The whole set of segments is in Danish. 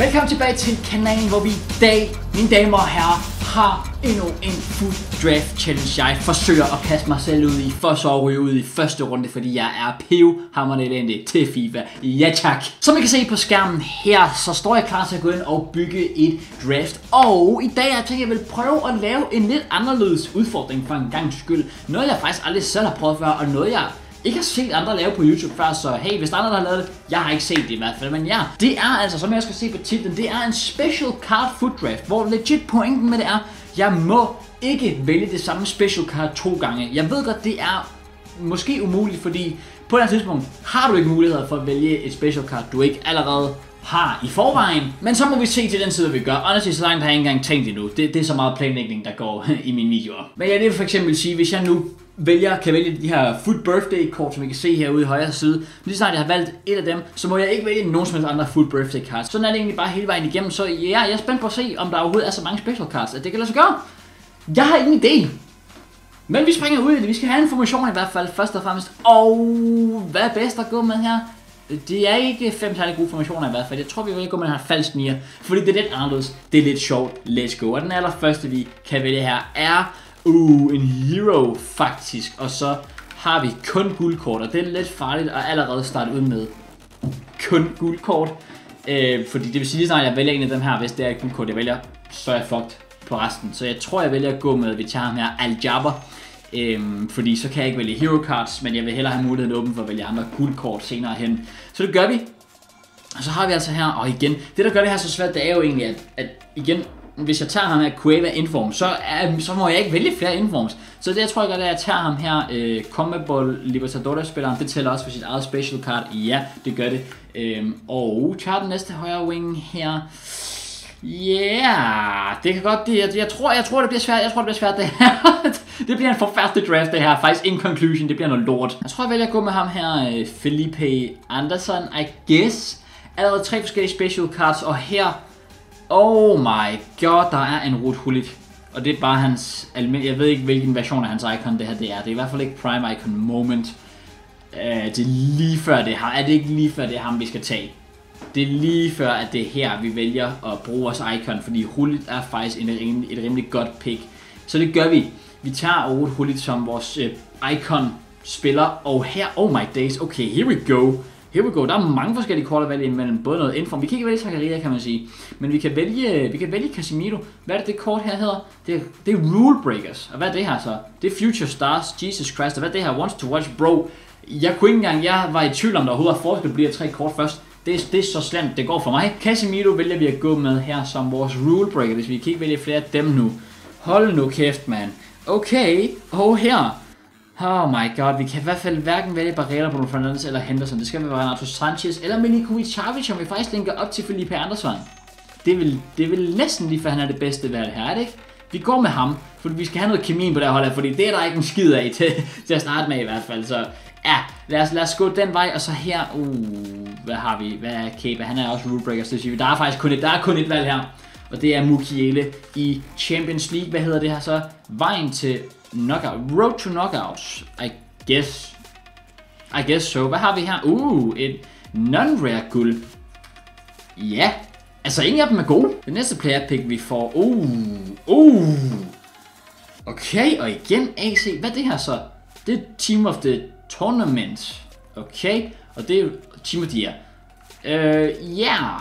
Velkommen tilbage til kanalen, hvor vi i dag, mine damer og herrer, har endnu en Food Draft Challenge. Jeg forsøger at kaste mig selv ud i, for så at ryge ud i første runde, fordi jeg er pivhammerende elendig til FIFA. Ja tak. Som I kan se på skærmen her, så står jeg klar til at gå ind og bygge et draft. Og i dag har jeg tænkt, at jeg vil prøve at lave en lidt anderledes udfordring for en gang skyld. Noget jeg faktisk aldrig selv har prøvet før, og noget jeg ikke har set andre lave på YouTube før, så hey, hvis der er andre, der har lavet det, jeg har ikke set det i hvert fald, men ja, det er altså, som jeg skal se på titlen, det er en special card foot draft, hvor legit pointen med det er, jeg må ikke vælge det samme special card to gange. Jeg ved godt, det er måske umuligt, fordi på et tidspunkt har du ikke mulighed for at vælge et special card, du ikke allerede har i forvejen. Men så må vi se til den side, vi gør. Honestly, så langt har jeg ikke engang tænkt endnu. Det, det er så meget planlægning, der går i mine videoer. Men jeg vil for eksempel sige, hvis jeg nu vælger, kan vælge de her Food Birthday kort, som I kan se herude i højre side. Lige snart jeg har valgt et af dem, så må jeg ikke vælge nogen som helst andre Food Birthday cards. Sådan er det egentlig bare hele vejen igennem. Så ja, jeg er spændt på at se, om der overhovedet er så mange special cards, at det kan lade sig gøre. Jeg har ingen idé. Men vi springer ud i det. Vi skal have information i hvert fald først og fremmest. Og hvad er bedst at gå med her? Det er ikke fem særlig gode formationer i hvert fald. Jeg tror, vi vil gå med den her falsk nier. Fordi det er lidt anderledes. Det er lidt sjovt. Let's go. Og den allerførste, vi kan vælge her, er uh, en hero faktisk. Og så har vi kun guldkort. Og det er lidt farligt at allerede starte ud med kun guldkort. Øh, fordi det vil sige, at jeg vælger en af dem her, hvis det er et guldkort, jeg vælger, så er jeg fucked på resten. Så jeg tror, jeg vælger at gå med, at vi tager ham her, Al-Jabber. Øhm, fordi så kan jeg ikke vælge hero cards, men jeg vil hellere have muligheden åben for at vælge andre guldkort senere hen. Så det gør vi. Og så har vi altså her, og igen, det der gør det her så svært, det er jo egentlig, at, at igen, hvis jeg tager ham her Cueva Inform, så, så må jeg ikke vælge flere Informs. Så det jeg tror jeg gør, det er, at jeg tager ham her, øh, Comeball Libertadores-spilleren, det tæller også for sit eget special card. Ja, det gør det. Øhm, og tager den næste højre wing her. Ja, yeah, det kan godt, det, jeg, jeg, tror, jeg tror, det bliver svært, jeg tror, det bliver svært, det her. det bliver en forfærdelig draft, det her. Faktisk in conclusion, det bliver noget lort. Jeg tror, jeg vælger at gå med ham her, øh, Felipe Anderson, I guess. Allerede tre forskellige special cards, og her, oh my god, der er en Ruth Hulit. Og det er bare hans almindelige, jeg ved ikke, hvilken version af hans icon det her det er. Det er i hvert fald ikke Prime Icon Moment. Uh, det er lige før det har. Er det ikke lige før det er ham, vi skal tage? det er lige før, at det er her, vi vælger at bruge vores icon, fordi Hullet er faktisk en, en, et rimelig godt pick. Så det gør vi. Vi tager Ode Hullet som vores øh, icon spiller, og her, oh my days, okay, here we go. Here we go. Der er mange forskellige kort at vælge imellem. Både noget inform. Vi kan ikke vælge Zakaria, kan man sige. Men vi kan vælge, vi kan vælge Casemiro. Hvad er det, det kort her hedder? Det er, det er Rule Breakers. Og hvad er det her så? Det er Future Stars. Jesus Christ. Og hvad er det her? Wants to Watch Bro. Jeg kunne ikke engang, jeg var i tvivl om, der overhovedet er forskel på de her tre kort først. Det, det er så slemt, det går for mig. Casemiro vælger vi at gå med her som vores rule breaker, hvis vi kan ikke vælge flere af dem nu. Hold nu kæft, mand. Okay, og her. Oh my god, vi kan i hvert fald hverken vælge Barrera, Bruno Fernandes eller Henderson. Det skal være Renato Sanchez eller Milinkovic Savic, som vi faktisk linker op til Felipe Andersson. Det vil, det vil næsten lige, for han er det bedste valg her, er det ikke? Vi går med ham, for vi skal have noget kemi på det hold fordi det er der ikke en skid af til, til at starte med i hvert fald. Så ja, lad os, lad os gå den vej, og så her, uh, hvad har vi? Hvad er Kæbe? Han er også rulebreaker, så siger vi, der er faktisk kun et, der er kun et valg her. Og det er Mukiele i Champions League. Hvad hedder det her så? Vejen til knockout. Road to knockouts. I guess. I guess so. Hvad har vi her? Uh, et non-rare guld. Ja. Altså, ingen af dem er gode. Det næste player pick, vi får. Uh, uh. Okay, og igen AC. Hvad er det her så? Det er Team of the Tournament. Okay, og det er Team of the Year. Øh, ja, yeah.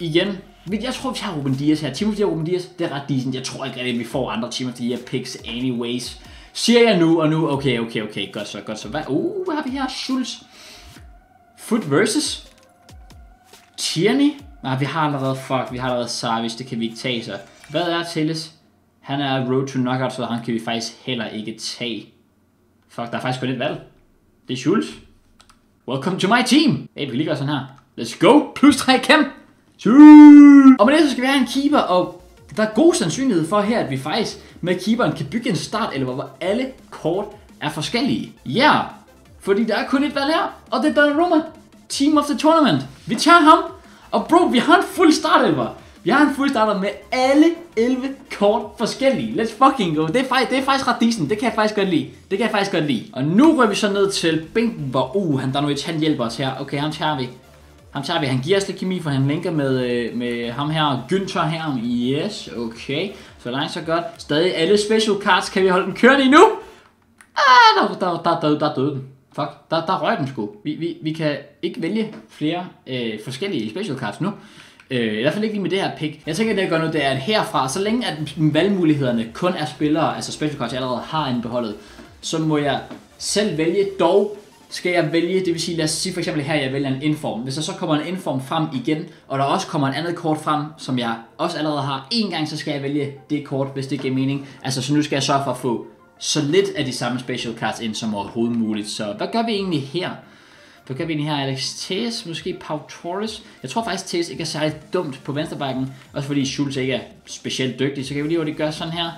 igen. Jeg tror, vi har Ruben Dias her. Timothy og Ruben Dias, det er ret decent. Jeg tror ikke rigtig, at vi får andre Timothy Dias picks anyways. Siger jeg nu, og nu, okay, okay, okay, godt så, godt så. Hvad, uh, hvad har vi her? Schultz. Foot versus. Tierney. Nej, vi har allerede, fuck, vi har allerede Savic, det kan vi ikke tage, så. Hvad er Telles? Han er road to knockout, så han kan vi faktisk heller ikke tage. Fuck, der er faktisk kun et valg. Det er Schultz. Welcome to my team. Hey, vi kan lige gøre sådan her. Let's go. Plus 3 kæmpe. Og med det så skal vi have en keeper, og der er god sandsynlighed for her, at vi faktisk med keeperen kan bygge en start, eller hvor alle kort er forskellige. Ja, yeah, fordi der er kun et valg her, og det er Donnarumma. Team of the tournament. Vi tager ham, og bro, vi har en fuld startelver. Vi har en fuld starter med alle 11 kort forskellige. Let's fucking go. Det er, faktisk, det er faktisk ret decent. Det kan jeg faktisk godt lide. Det kan jeg faktisk godt lide. Og nu rører vi så ned til bænken, hvor uh, han, der noget, han hjælper os her. Okay, ham tager vi. Ham tager vi. Han giver os lidt kemi, for han linker med, øh, med ham her, Günther her. Yes, okay. Så langt, så godt. Stadig alle special cards. Kan vi holde den kørende endnu? Ah, der, der, der, der, der døde den. Fuck, der, der røg den sgu. Vi, vi, vi kan ikke vælge flere øh, forskellige special cards nu. Øh, I hvert fald ikke lige med det her pick. Jeg tænker, at det jeg gør nu, det er, at herfra, så længe at valgmulighederne kun er spillere, altså special cards, jeg allerede har indbeholdet, så må jeg selv vælge. Dog skal jeg vælge, det vil sige, lad os sige for eksempel her, jeg vælger en inform. Hvis der så kommer en inform frem igen, og der også kommer en andet kort frem, som jeg også allerede har en gang, så skal jeg vælge det kort, hvis det giver mening. Altså, så nu skal jeg sørge for at få så lidt af de samme special cards ind som overhovedet muligt. Så hvad gør vi egentlig her? Hvad gør vi egentlig her? Alex Tees, måske Pau Torres. Jeg tror faktisk, Tees ikke er særlig dumt på venstrebakken. Også fordi Schultz ikke er specielt dygtig. Så kan vi lige det gøre sådan her.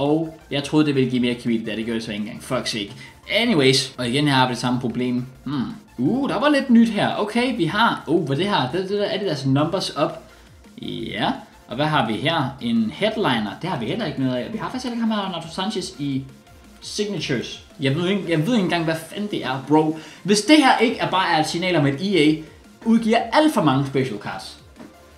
Og jeg troede, det ville give mere kvitt, da det gør det så ikke engang. Fuck sake. Anyways, og igen her har vi det samme problem. Hmm. Uh, der var lidt nyt her. Okay, vi har... Uh, hvad det her? Det, det, der er det deres numbers up. Ja. Og hvad har vi her? En headliner. Det har vi heller ikke noget af. Vi har faktisk ikke ham her, Renato Sanchez i signatures. Jeg ved, ikke, jeg ved ikke engang, hvad fanden det er, bro. Hvis det her ikke er bare er et signal om, at EA udgiver alt for mange special cards,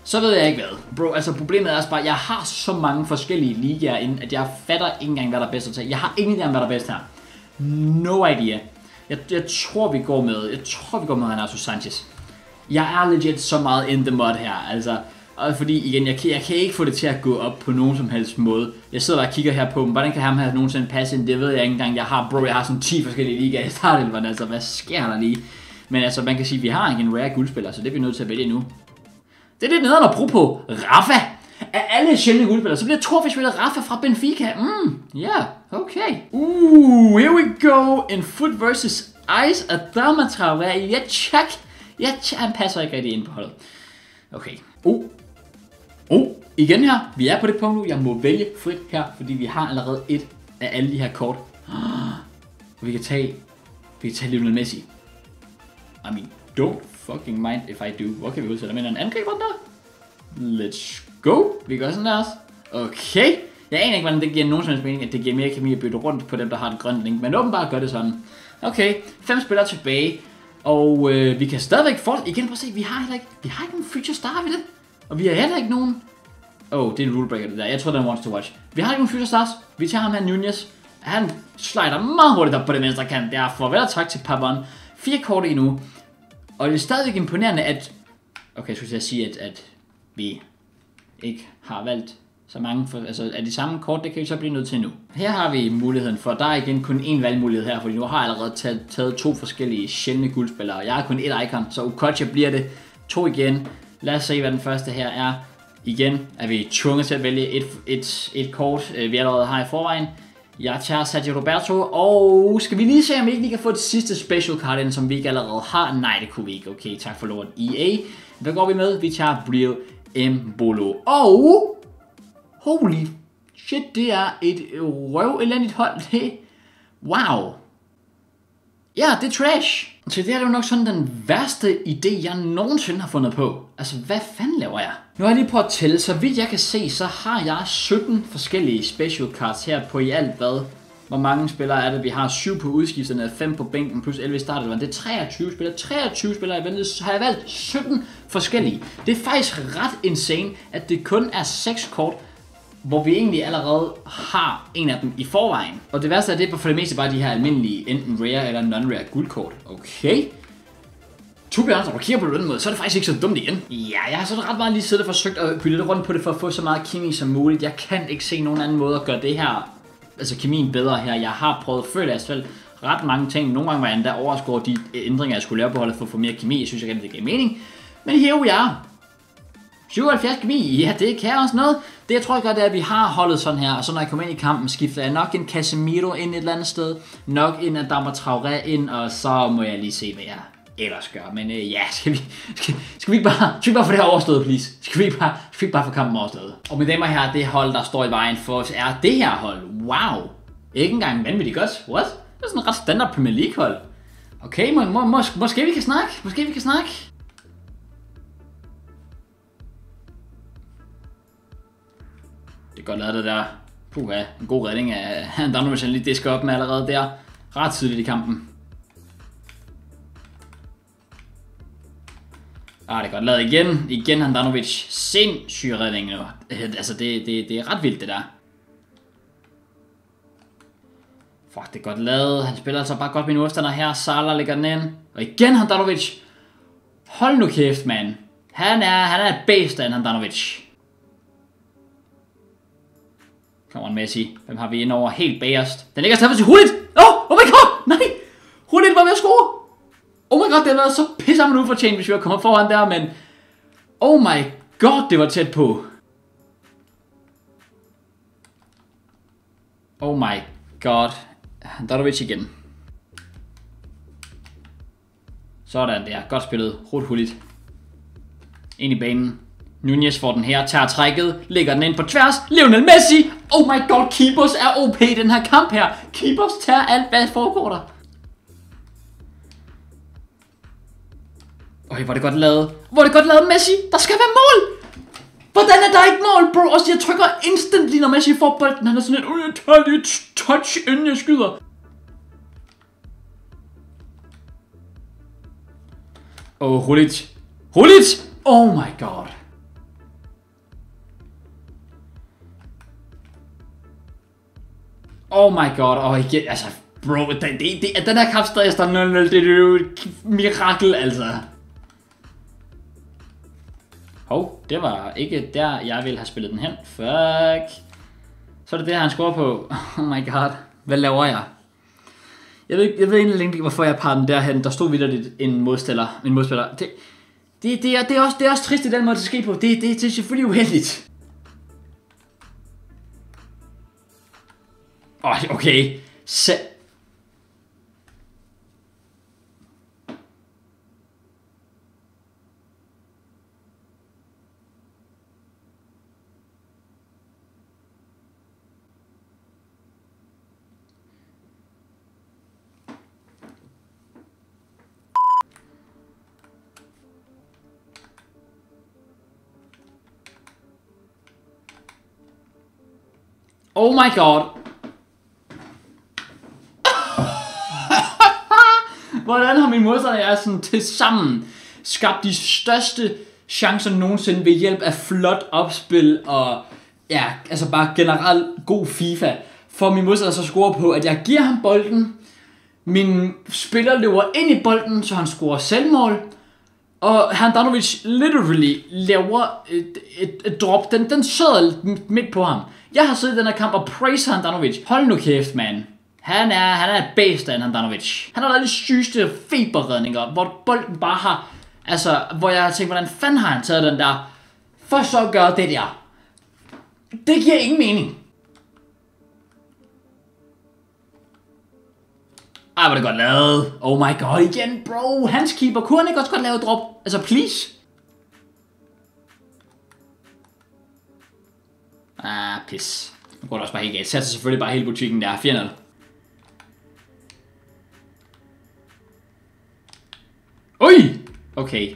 så ved jeg ikke hvad. Bro, altså problemet er også bare, at jeg har så mange forskellige ligaer inden, at jeg fatter ikke engang, hvad der er bedst at tage. Jeg har ingen idé om, hvad der er bedst her. No idea. Jeg, jeg tror, vi går med, jeg tror, vi går med Renato Sanchez. Jeg er legit så meget in the mud her, altså. Og fordi, igen, jeg, jeg kan ikke få det til at gå op på nogen som helst måde. Jeg sidder der og kigger her på dem. Hvordan kan ham her nogensinde passe ind? Det ved jeg ikke engang. Jeg har, bro, jeg har sådan 10 forskellige ligaer i starten. Altså, hvad sker der lige? Men altså, man kan sige, at vi har en rare guldspiller, så det er vi nødt til at vælge nu. Det er det nederen at bruge på Rafa. Af alle sjældne guldspillere, så bliver Thor spillet Rafa fra Benfica. Mm, ja, yeah, okay. Uh, here we go. In foot versus ice. Adama Traoré. Ja, tjek. Ja, tjek. Han passer ikke rigtig ind på holdet. Okay. Uh. Uh, igen her. Vi er på det punkt nu. Jeg må vælge frit her, fordi vi har allerede et af alle de her kort. Vi kan tage, vi kan tage Lionel Messi. I mean, don't fucking mind if I do. Hvor kan vi udsætte med en angriber der? Let's go. Vi gør sådan der også. Okay. Jeg aner ikke, hvordan det giver nogen som helst mening, at det giver mere kemi at bytte rundt på dem, der har den grønne link. Men åbenbart gør det sådan. Okay, fem spillere tilbage. Og øh, vi kan stadigvæk få... Igen, prøv at se, vi har heller ikke, vi har ikke nogen future star ved det. Og vi har heller ikke nogen... Oh, det er en rulebreaker det der. Jeg tror, den wants to watch. Vi har ikke nogen future stars. Vi tager ham her, Nunez. Han slider meget hurtigt op på den venstre kant. Derfor vel tak til Pavon. Fire kort endnu. Og det er stadigvæk imponerende, at... Okay, så skulle jeg sige, at, at vi ikke har valgt så mange, for, altså er de samme kort, det kan vi så blive nødt til nu. Her har vi muligheden for, der er igen kun én valgmulighed her, fordi nu har jeg allerede taget, taget to forskellige sjældne guldspillere, og jeg har kun et icon, så Ukocha bliver det to igen. Lad os se, hvad den første her er. Igen er vi tvunget til at vælge et, et, et kort, øh, vi allerede har i forvejen. Jeg tager Sergio Roberto, og skal vi lige se, om ikke vi kan få et sidste special card ind, som vi ikke allerede har? Nej, det kunne vi ikke. Okay, tak for lort. EA. Hvad går vi med? Vi tager Brill Mbolo. Og... Holy shit, det er et røv elendigt hold. Det... Wow. Ja, det er trash. Så det er jo nok sådan den værste idé, jeg nogensinde har fundet på. Altså, hvad fanden laver jeg? Nu har jeg lige prøvet at tælle, så vidt jeg kan se, så har jeg 17 forskellige special cards her på i alt hvad? Hvor mange spillere er det? Vi har 7 på udskifterne, 5 på bænken, plus 11 i startet. Det er 23 spillere. 23 spillere i ventet, så har jeg valgt 17 forskellige. Det er faktisk ret insane, at det kun er 6 kort, hvor vi egentlig allerede har en af dem i forvejen. Og det værste er, det er for det meste bare de her almindelige, enten rare eller non-rare guldkort. Okay. To be honest, når du kigger på det den måde, så er det faktisk ikke så dumt igen. Ja, jeg har så ret meget lige siddet og forsøgt at bytte lidt rundt på det, for at få så meget kemi som muligt. Jeg kan ikke se nogen anden måde at gøre det her, altså kemien bedre her. Jeg har prøvet før i asfalt ret mange ting. Nogle gange var jeg endda overskåret de ændringer, jeg skulle lave på holdet for at få mere kemi. Jeg synes ikke, det gav mening. Men her we are. 77 kemi, ja, det kan også noget. Det jeg tror jeg godt, er, at vi har holdet sådan her, og så når jeg kommer ind i kampen, skifter jeg nok en Casemiro ind et eller andet sted, nok en Adama Traoré ind, og så må jeg lige se, hvad jeg ellers gør. Men øh, ja, skal vi, skal, skal, vi ikke bare, skal vi bare få det her overstået, please? Skal vi ikke bare, skal vi ikke bare få kampen overstået? Og med dem her, det hold, der står i vejen for os, er det her hold. Wow! Ikke engang vanvittigt godt. What? Det er sådan et ret standard Premier League hold. Okay, må, må, må, måske vi kan snakke. Måske vi kan snakke. Er godt lavet det der. Puha, en god redning af han lige disker op med allerede der. Ret tidligt i kampen. Ah, det er godt lavet igen. Igen Handanovic. Sindssyg redning nu. Øh, altså, det, det, det er ret vildt, det der. Fuck, det er godt lavet. Han spiller altså bare godt med modstander her. Sala lægger den ind. Og igen Handanovic. Hold nu kæft, mand. Han er, han er et bæst af Handanovic. Kommer en Messi. Hvem har vi ind over helt bagerst? Den ligger stadigvæk til hurtigt. Oh, oh my god, nej. Hurtigt var ved at score. Oh my god, det har været så pissehammerende ufortjent, hvis vi var kommet foran der, men... Oh my god, det var tæt på. Oh my god. Dadovic igen. Sådan der. Godt spillet. Rut hullet. Ind i banen. Nunez får den her, tager trækket, lægger den ind på tværs. Lionel Messi! Oh my god, Keepers er OP i den her kamp her. Keepers tager alt, hvad foregår der. Øj, hvor er det godt lavet. Hvor er det godt lavet, Messi. Der skal være mål. Hvordan er der ikke mål, bro? Også jeg trykker instantly, når Messi får bolden. Han er sådan en, jeg tager lige et touch, inden jeg skyder. Åh, oh, Hulic. Hulic! Oh my god. Oh my god, og oh, igen, altså, bro, det, det, det, den her kamp stadig står 0-0, det er jo et mirakel, altså. Hov, det var ikke der, jeg ville have spillet den hen. Fuck. Så er det det, han scorer på. Oh my god. Hvad laver jeg? Jeg ved, jeg ved egentlig ikke, hvorfor jeg parrede den derhen. Der stod videre en modspiller. En modspiller. Det, det, det, er, det, er også, det er også trist, i den måde, det sker på. Det, det, det er selvfølgelig uheldigt. Oh, okay. Så, Oh my god. Hvordan har min modstander jeg sådan til sammen skabt de største chancer nogensinde ved hjælp af flot opspil og ja, altså bare generelt god FIFA. For min modstander så score på, at jeg giver ham bolden, min spiller løber ind i bolden, så han scorer selvmål, og Handanovic literally laver et, et, et drop. Den, den sidder midt på ham. Jeg har siddet i den her kamp og praise Handanovic. Hold nu kæft, mand. Han er, han er et bedst af Handanovic. Han har lavet de sygeste feberredninger, hvor bolden bare har... Altså, hvor jeg har tænkt, hvordan fanden har han taget den der... For så at gøre det der. Det giver ingen mening. Ej, hvor det godt lavet. Oh my god, igen, bro. Hans keeper. Kunne han ikke også godt lave drop? Altså, please. Ah, pis. Nu går det også bare helt galt. Sætter selvfølgelig bare hele butikken der. 4 Okay.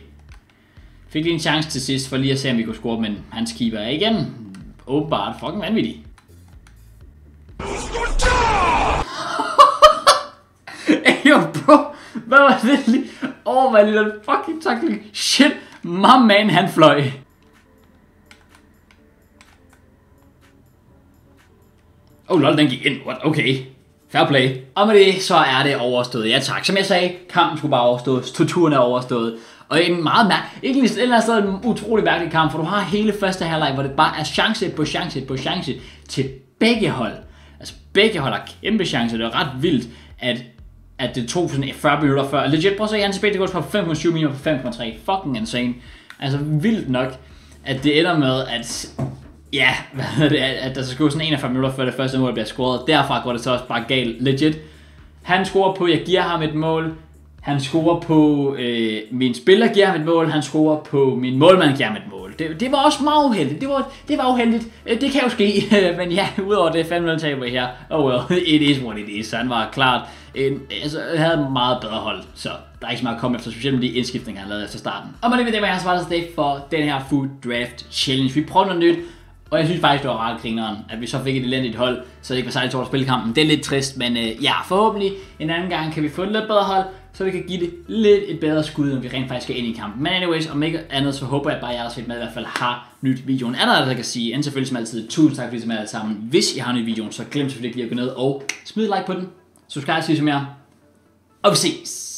Fik lige en chance til sidst for lige at se, om vi kunne score, men hans keeper er igen åbenbart fucking vanvittig. Yo, bro. Hvad var det lige? Åh, oh, hvad lille fucking tackling. Shit, my man, han fløj. Oh lol, den gik ind. What? Okay. Fair play. Og med det, så er det overstået. Ja tak. Som jeg sagde, kampen skulle bare overstås. Torturen er overstået. Og en meget mærkelig, ikke lige eller andet en utrolig mærkelig kamp, for du har hele første halvleg, hvor det bare er chance på chance på chance til begge hold. Altså begge hold har kæmpe chancer. Det er ret vildt, at at det tog sådan 40 minutter før. Legit, prøv at se, hans spillede det på 5,7 minutter på 5,3. Fucking insane. Altså vildt nok, at det ender med, at ja, hvad det, at der skal gå sådan 41 minutter før det første mål bliver scoret. Derfra går det så også bare galt. Legit. Han scorer på, jeg giver ham et mål. Han scorer på, øh, min spiller giver ham et mål. Han scorer på, min målmand giver ham et mål. Det, det var også meget uheldigt. Det var, det var uheldigt. Øh, det kan jo ske. Men ja, udover det 5-0 taber her. Oh well, it is what it is. Han var klart en, altså, havde meget bedre hold. Så der er ikke så meget at komme efter, specielt med de indskiftninger, han lavede efter starten. Og med det med det, var jeg så var det for den her Food Draft Challenge. Vi prøver noget nyt. Og jeg synes faktisk, det var ret grineren, at vi så fik et elendigt hold, så det ikke var særligt tårt at spille kampen. Det er lidt trist, men øh, ja, forhåbentlig en anden gang kan vi få et lidt bedre hold, så vi kan give det lidt et bedre skud, når vi rent faktisk skal ind i kampen. Men anyways, om ikke andet, så håber jeg bare, at jeg har set med i hvert fald har nyt videoen. Er der, kan sige, end selvfølgelig som altid, tusind tak fordi I er med alle sammen. Hvis I har nyt videoen, så glem selvfølgelig ikke lige at gå ned og smid like på den. Subscribe, hvis I mere. Og vi ses!